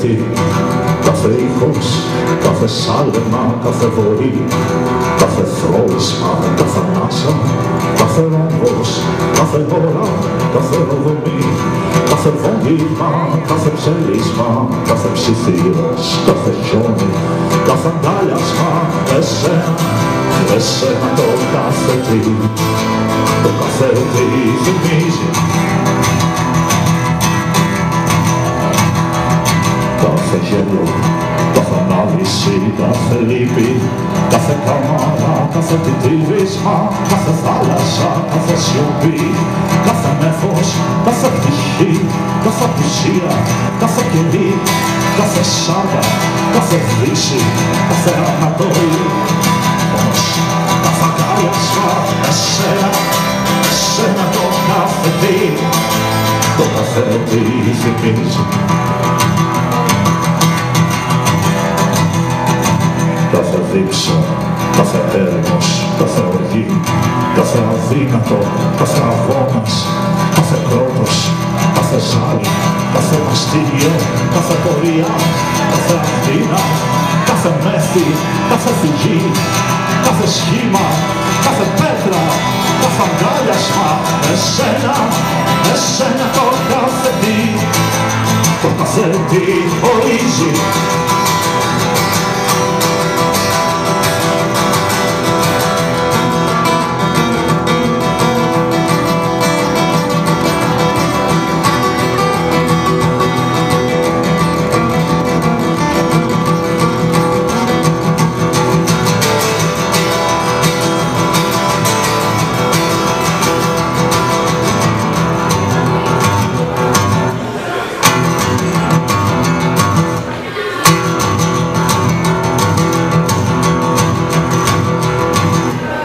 τι, κάθε ήχος, κάθε σάλεμα, κάθε βορή, κάθε θρόισμα, κάθε ανάσα, κάθε ρόμβος, κάθε ώρα, κάθε ροδομή, κάθε βόγγισμα, κάθε ψελίσμα, κάθε ψιθύρος, κάθε χιόνι, κάθε αγκάλιασμα, εσένα, εσένα το κάθε τι, το κάθε τι θυμίζει κάθε γέλιο, κάθε ανάλυση, κάθε λύπη, κάθε καμάρα, κάθε τιτρίβισμα, κάθε θάλασσα, κάθε σιωπή, κάθε νέφος, κάθε πτυχή, κάθε απουσία, κάθε κελί, κάθε σάρκα, κάθε δύση, κάθε ανατολή. Όμως κάθε αγκάλιασμα, εσένα, εσένα το κάθε τι, το κάθε τι θυμίζει. Κάθε δίψα, κάθε έρμος, κάθε οργή, κάθε αδύνατο, κάθε αγώνας, κάθε κρότος, κάθε ζάλι, κάθε μαστίγιο, κάθε πορεία, κάθε ακτίνα, κάθε μέθη, κάθε φυγή, κάθε σχήμα, κάθε πέτρα, κάθε αγκάλιασμα, εσένα, εσένα το κάθε τι, το κάθε τι ορίζει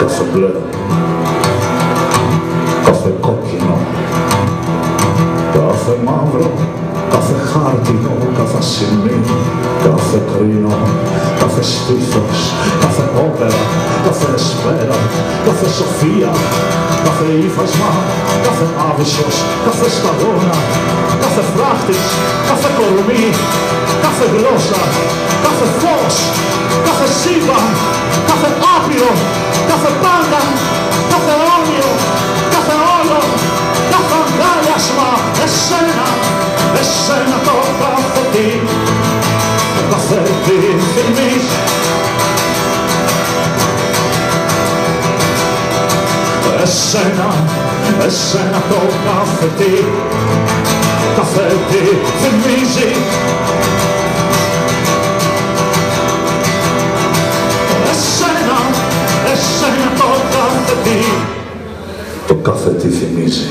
κάθε μπλε, κάθε κόκκινο, κάθε μαύρο, κάθε χάρτινο, κάθε σημείο, κάθε κρίνο, κάθε στήθος, κάθε όπερα, κάθε εσπέρα, κάθε σοφία, κάθε ύφασμα, κάθε άβυσσος, κάθε σταγόνα, κάθε φράχτης, κάθε κορμί, κάθε γλώσσα, κάθε φως, κάθε σύμπαν, κάθε άπειρο, κάθε πάντα, κάθε όνειρο, κάθε όλο, κάθε αγκάλιασμα, εσένα, εσένα το κάθε τι, το κάθε τι θυμίζει. Εσένα, εσένα το κάθε τι, κάθε τι θυμίζει. Το κάθε τι θυμίζει.